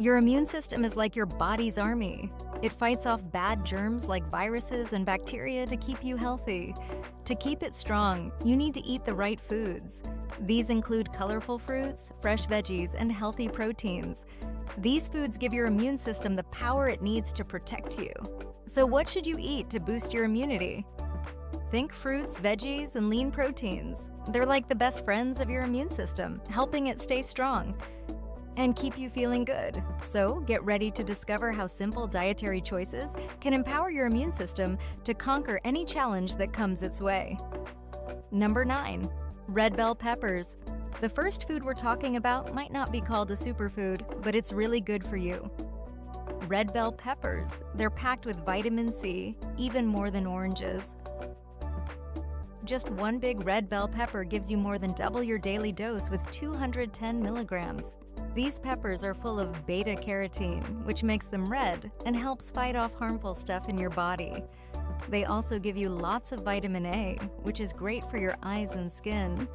Your immune system is like your body's army. It fights off bad germs like viruses and bacteria to keep you healthy. To keep it strong, you need to eat the right foods. These include colorful fruits, fresh veggies, and healthy proteins. These foods give your immune system the power it needs to protect you. So, what should you eat to boost your immunity? Think fruits, veggies, and lean proteins. They're like the best friends of your immune system, helping it stay strong and keep you feeling good. So, get ready to discover how simple dietary choices can empower your immune system to conquer any challenge that comes its way. Number 9. Red bell peppers. The first food we're talking about might not be called a superfood, but it's really good for you. Red bell peppers. They're packed with vitamin C, even more than oranges. Just one big red bell pepper gives you more than double your daily dose with 210 milligrams. These peppers are full of beta carotene, which makes them red and helps fight off harmful stuff in your body. They also give you lots of vitamin A, which is great for your eyes and skin.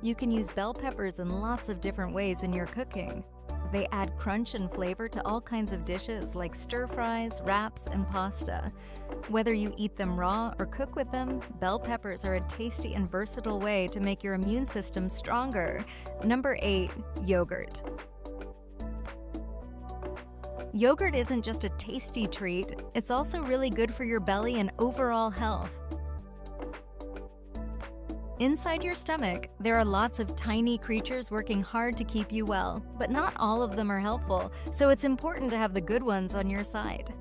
You can use bell peppers in lots of different ways in your cooking. They add crunch and flavor to all kinds of dishes like stir fries, wraps, and pasta. Whether you eat them raw or cook with them, bell peppers are a tasty and versatile way to make your immune system stronger. Number 8. Yogurt. Yogurt isn't just a tasty treat, it's also really good for your belly and overall health. Inside your stomach, there are lots of tiny creatures working hard to keep you well, but not all of them are helpful, so it's important to have the good ones on your side.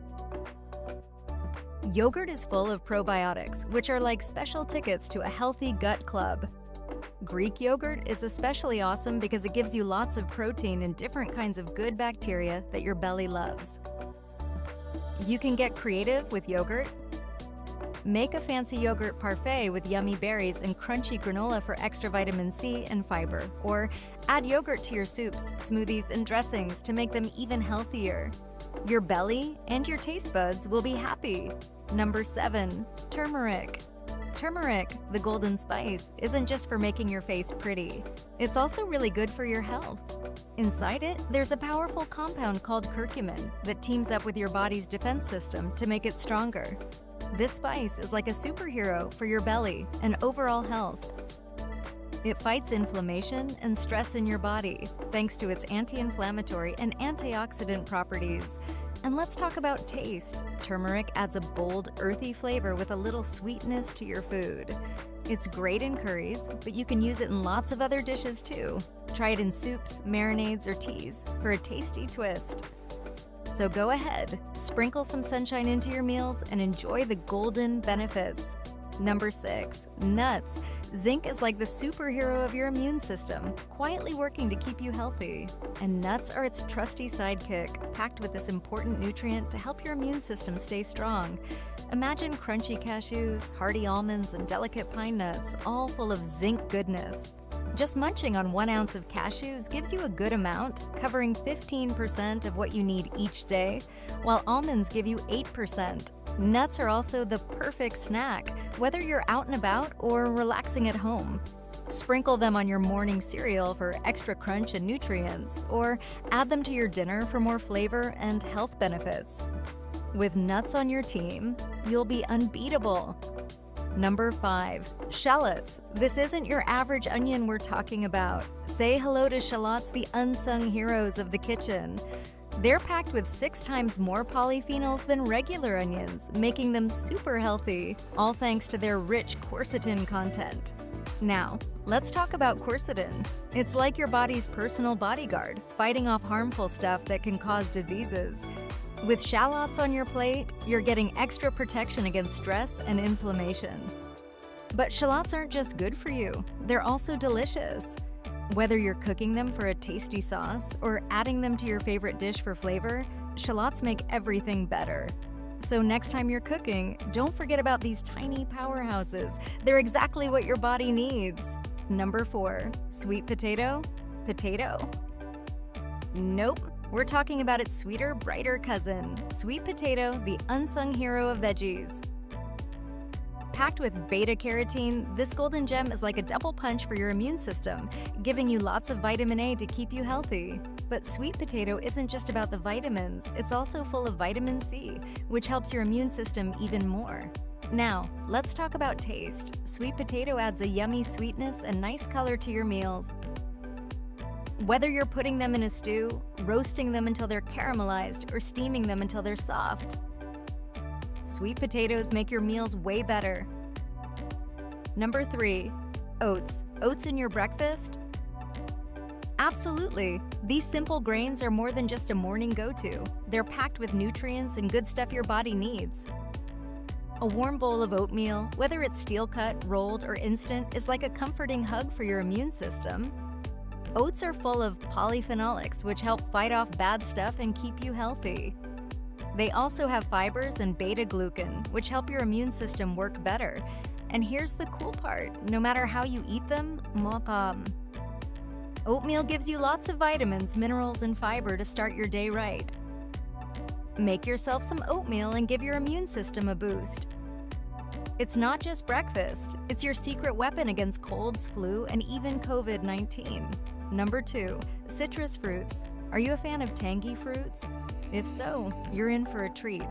Yogurt is full of probiotics, which are like special tickets to a healthy gut club. Greek yogurt is especially awesome because it gives you lots of protein and different kinds of good bacteria that your belly loves. You can get creative with yogurt. Make a fancy yogurt parfait with yummy berries and crunchy granola for extra vitamin C and fiber, or add yogurt to your soups, smoothies, and dressings to make them even healthier. Your belly and your taste buds will be happy. Number 7. Turmeric. Turmeric, the golden spice, isn't just for making your face pretty. It's also really good for your health. Inside it, there's a powerful compound called curcumin that teams up with your body's defense system to make it stronger. This spice is like a superhero for your belly and overall health. It fights inflammation and stress in your body thanks to its anti inflammatory and antioxidant properties and let's talk about taste. Turmeric adds a bold, earthy flavor with a little sweetness to your food. It's great in curries, but you can use it in lots of other dishes too. Try it in soups, marinades, or teas for a tasty twist. So go ahead, sprinkle some sunshine into your meals and enjoy the golden benefits. Number 6. Nuts. Zinc is like the superhero of your immune system, quietly working to keep you healthy. And nuts are its trusty sidekick, packed with this important nutrient to help your immune system stay strong. Imagine crunchy cashews, hearty almonds, and delicate pine nuts, all full of zinc goodness. Just munching on one ounce of cashews gives you a good amount, covering 15% of what you need each day, while almonds give you 8%. Nuts are also the perfect snack, whether you're out and about or relaxing at home. Sprinkle them on your morning cereal for extra crunch and nutrients, or add them to your dinner for more flavor and health benefits. With nuts on your team, you'll be unbeatable. Number 5. Shallots. This isn't your average onion we're talking about. Say hello to shallots, the unsung heroes of the kitchen. They're packed with six times more polyphenols than regular onions, making them super healthy, all thanks to their rich quercetin content. Now, let's talk about quercetin. It's like your body's personal bodyguard, fighting off harmful stuff that can cause diseases. With shallots on your plate, you're getting extra protection against stress and inflammation. But shallots aren't just good for you, they're also delicious. Whether you're cooking them for a tasty sauce or adding them to your favorite dish for flavor, shallots make everything better. So next time you're cooking, don't forget about these tiny powerhouses. They're exactly what your body needs. Number 4. Sweet potato? Potato? Nope. We're talking about its sweeter, brighter cousin, sweet potato, the unsung hero of veggies. Packed with beta carotene, this golden gem is like a double punch for your immune system, giving you lots of vitamin A to keep you healthy. But sweet potato isn't just about the vitamins, it's also full of vitamin C, which helps your immune system even more. Now, let's talk about taste. Sweet potato adds a yummy sweetness and nice color to your meals. Whether you're putting them in a stew, roasting them until they're caramelized, or steaming them until they're soft, sweet potatoes make your meals way better. Number 3. Oats. Oats in your breakfast? Absolutely. These simple grains are more than just a morning go-to. They're packed with nutrients and good stuff your body needs. A warm bowl of oatmeal, whether it's steel cut, rolled, or instant, is like a comforting hug for your immune system. Oats are full of polyphenolics, which help fight off bad stuff and keep you healthy. They also have fibers and beta glucan, which help your immune system work better. And here's the cool part no matter how you eat them, mokam. Oatmeal gives you lots of vitamins, minerals, and fiber to start your day right. Make yourself some oatmeal and give your immune system a boost. It's not just breakfast, it's your secret weapon against colds, flu, and even COVID 19. Number 2. Citrus fruits. Are you a fan of tangy fruits? If so, you're in for a treat.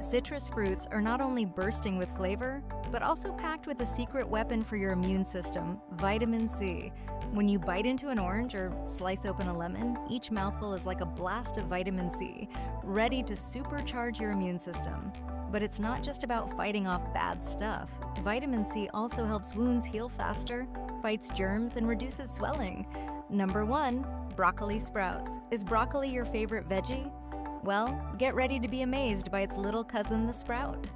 Citrus fruits are not only bursting with flavor, but also packed with a secret weapon for your immune system vitamin C. When you bite into an orange or slice open a lemon, each mouthful is like a blast of vitamin C, ready to supercharge your immune system. But it's not just about fighting off bad stuff. Vitamin C also helps wounds heal faster, fights germs, and reduces swelling. Number one, broccoli sprouts. Is broccoli your favorite veggie? Well, get ready to be amazed by its little cousin, the sprout.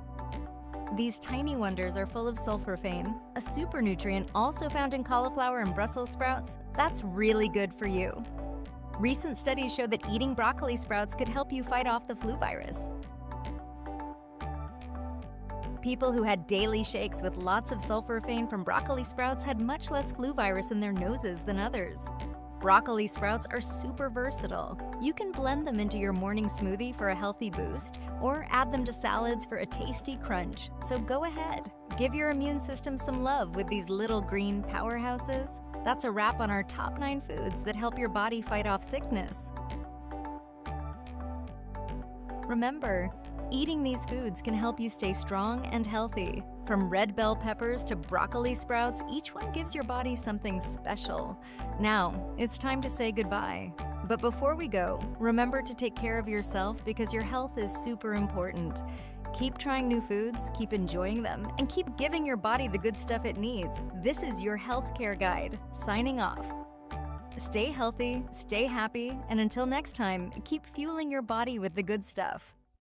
These tiny wonders are full of sulforaphane, a super nutrient also found in cauliflower and Brussels sprouts that's really good for you. Recent studies show that eating broccoli sprouts could help you fight off the flu virus. People who had daily shakes with lots of sulforaphane from broccoli sprouts had much less flu virus in their noses than others. Broccoli sprouts are super versatile. You can blend them into your morning smoothie for a healthy boost, or add them to salads for a tasty crunch. So go ahead, give your immune system some love with these little green powerhouses. That's a wrap on our top 9 foods that help your body fight off sickness. Remember, eating these foods can help you stay strong and healthy. From red bell peppers to broccoli sprouts, each one gives your body something special. Now, it's time to say goodbye. But before we go, remember to take care of yourself because your health is super important. Keep trying new foods, keep enjoying them, and keep giving your body the good stuff it needs. This is your healthcare guide, signing off. Stay healthy, stay happy, and until next time, keep fueling your body with the good stuff.